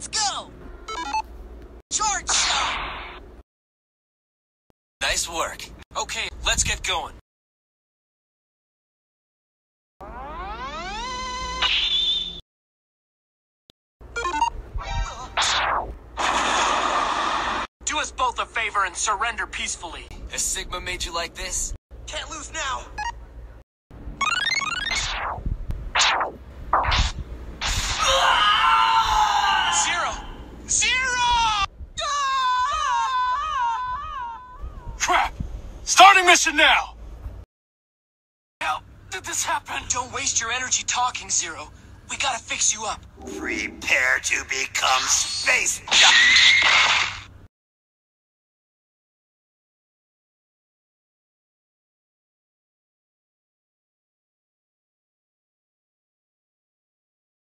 Let's go! Charge shot! Nice work. Okay, let's get going. Do us both a favor and surrender peacefully. Has Sigma made you like this? Can't lose now! Crap! Starting mission now! How did this happen? Don't waste your energy talking, Zero. We gotta fix you up. Prepare to become space giant.